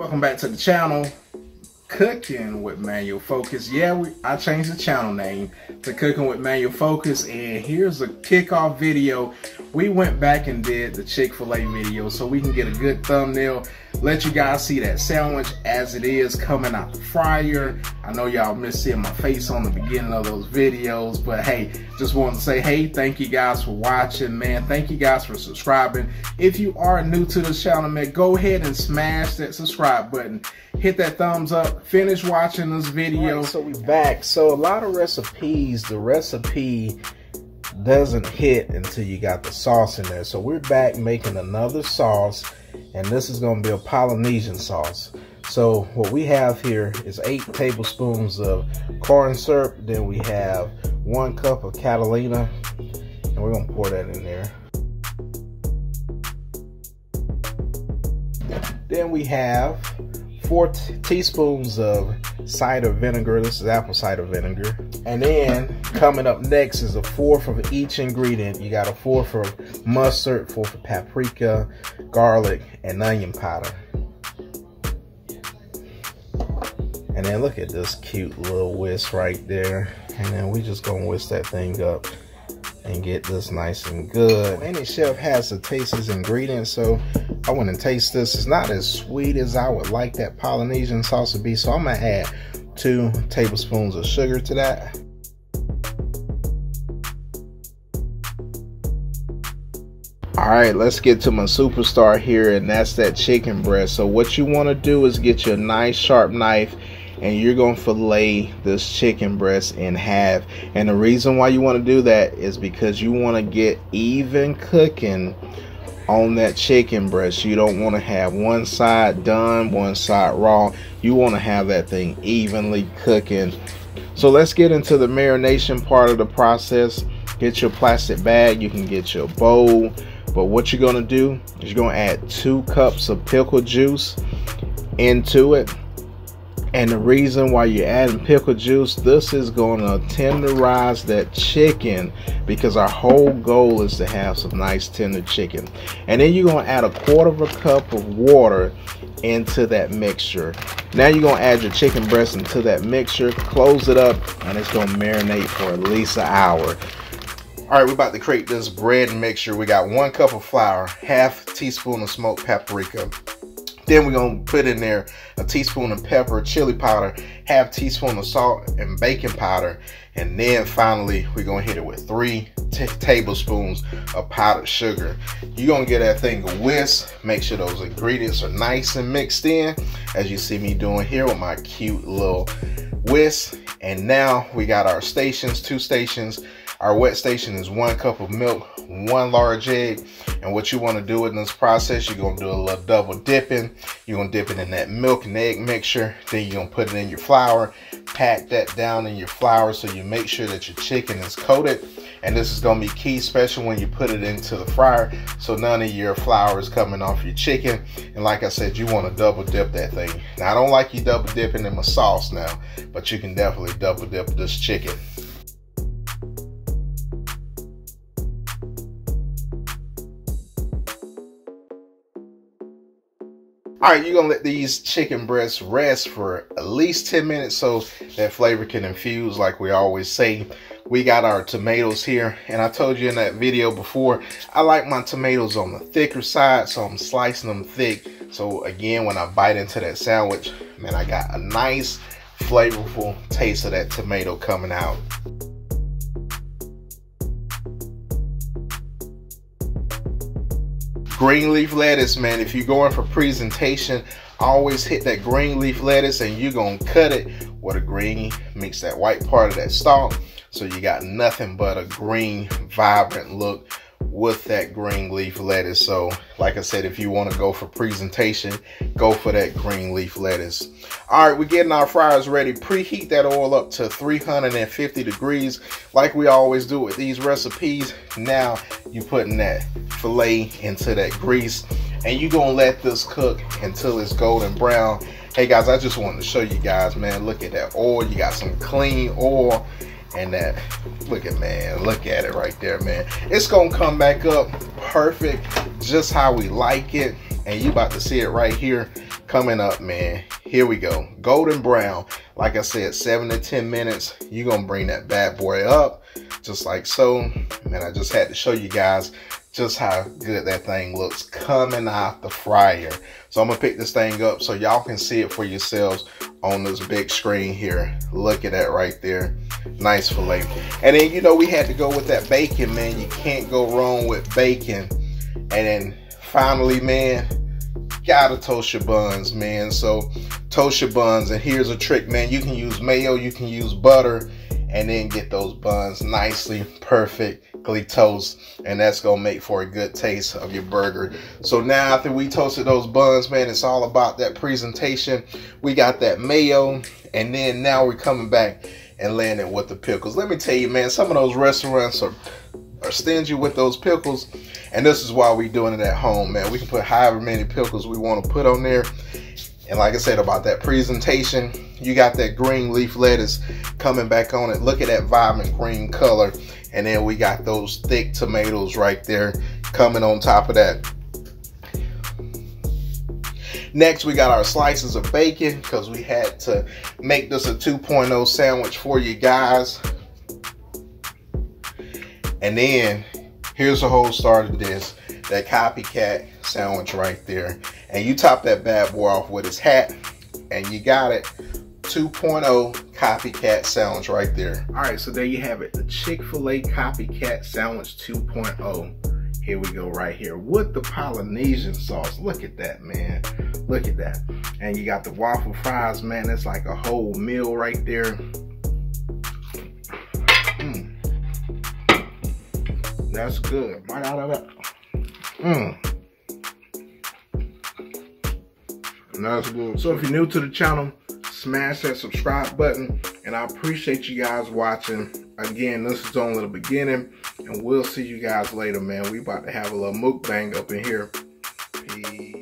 Welcome back to the channel, Cooking with Manual Focus. Yeah, we, I changed the channel name to Cooking with Manual Focus, and here's a kickoff video. We went back and did the Chick-fil-A video so we can get a good thumbnail let you guys see that sandwich as it is coming out the fryer. I know y'all miss seeing my face on the beginning of those videos, but hey, just wanted to say, hey, thank you guys for watching, man. Thank you guys for subscribing. If you are new to the channel, man, go ahead and smash that subscribe button. Hit that thumbs up. Finish watching this video. Right, so we back. So a lot of recipes, the recipe doesn't hit until you got the sauce in there. So we're back making another sauce and this is going to be a Polynesian sauce. So what we have here is eight tablespoons of corn syrup. Then we have one cup of Catalina, and we're to pour that in there. Then we have four teaspoons of cider vinegar. This is apple cider vinegar. And then coming up next is a fourth of each ingredient. You got a fourth of mustard, fourth of paprika, garlic, and onion powder. And then look at this cute little whisk right there. And then we just gonna whisk that thing up and get this nice and good. Any chef has to taste his ingredients, so I want to taste this. It's not as sweet as I would like that Polynesian sauce to be, so I'm gonna add two tablespoons of sugar to that. All right, let's get to my superstar here, and that's that chicken breast. So what you want to do is get your nice sharp knife and you're going to fillet this chicken breast in half. And the reason why you want to do that is because you want to get even cooking on that chicken breast. You don't want to have one side done, one side raw. You want to have that thing evenly cooking. So let's get into the marination part of the process. Get your plastic bag. You can get your bowl. But what you're to do is you're to add two cups of pickle juice into it and the reason why you're adding pickle juice, this is going to tenderize that chicken because our whole goal is to have some nice tender chicken. And then you're going to add a quarter of a cup of water into that mixture. Now you're going to add your chicken breast into that mixture, close it up, and it's going to marinate for at least an hour. All right, we're about to create this bread mixture. We got one cup of flour, half teaspoon of smoked paprika, then we're gonna put in there a teaspoon of pepper, chili powder, half teaspoon of salt and baking powder. And then finally, we're gonna hit it with three tablespoons of powdered sugar. You're gonna get that thing a whisk. Make sure those ingredients are nice and mixed in, as you see me doing here with my cute little whisk. And now we got our stations, two stations. Our wet station is one cup of milk, one large egg. And what you want to do in this process, you're going to do a little double dipping. You're going to dip it in that milk and egg mixture. Then you're going to put it in your flour. Pack that down in your flour so you make sure that your chicken is coated. And this is going to be key, especially when you put it into the fryer. So none of your flour is coming off your chicken. And like I said, you want to double dip that thing. Now, I don't like you double dipping in my sauce now, but you can definitely double dip this chicken. All right, you're gonna let these chicken breasts rest for at least 10 minutes so that flavor can infuse like we always say. We got our tomatoes here, and I told you in that video before, I like my tomatoes on the thicker side, so I'm slicing them thick. So again, when I bite into that sandwich, man, I got a nice, flavorful taste of that tomato coming out. Green leaf lettuce, man. If you're going for presentation, always hit that green leaf lettuce and you're gonna cut it with a green, mix that white part of that stalk. So you got nothing but a green, vibrant look with that green leaf lettuce. So like I said, if you want to go for presentation, go for that green leaf lettuce. All right, we're getting our fryers ready. Preheat that oil up to 350 degrees like we always do with these recipes. Now you're putting that filet into that grease and you're gonna let this cook until it's golden brown. Hey guys, I just wanted to show you guys, man, look at that oil. You got some clean oil and that look at man look at it right there man it's gonna come back up perfect just how we like it and you about to see it right here coming up, man. Here we go. Golden brown. Like I said, seven to 10 minutes. You're going to bring that bad boy up just like so. And I just had to show you guys just how good that thing looks coming out the fryer. So I'm gonna pick this thing up so y'all can see it for yourselves on this big screen here. Look at that right there. Nice filet. And then, you know, we had to go with that bacon, man. You can't go wrong with bacon. And then finally, man, gotta toast your buns, man. So toast your buns. And here's a trick, man. You can use mayo, you can use butter, and then get those buns nicely, perfectly toast. And that's gonna make for a good taste of your burger. So now after we toasted those buns, man, it's all about that presentation. We got that mayo, and then now we're coming back and landing with the pickles. Let me tell you, man, some of those restaurants are are stingy with those pickles and this is why we're doing it at home man we can put however many pickles we want to put on there and like I said about that presentation you got that green leaf lettuce coming back on it look at that vibrant green color and then we got those thick tomatoes right there coming on top of that Next, we got our slices of bacon because we had to make this a 2.0 sandwich for you guys. And then here's the whole start of this, that copycat sandwich right there. And you top that bad boy off with his hat and you got it. 2.0 copycat sandwich right there. All right, so there you have it. The Chick-fil-A copycat sandwich 2.0. Here we go right here with the Polynesian sauce. Look at that, man. Look at that. And you got the waffle fries, man. It's like a whole meal right there. Mm. That's good. Right out of that. Mmm. That's good. So if you're new to the channel, smash that subscribe button. And I appreciate you guys watching. Again, this is only the beginning. And we'll see you guys later, man. We about to have a little mukbang up in here. Peace.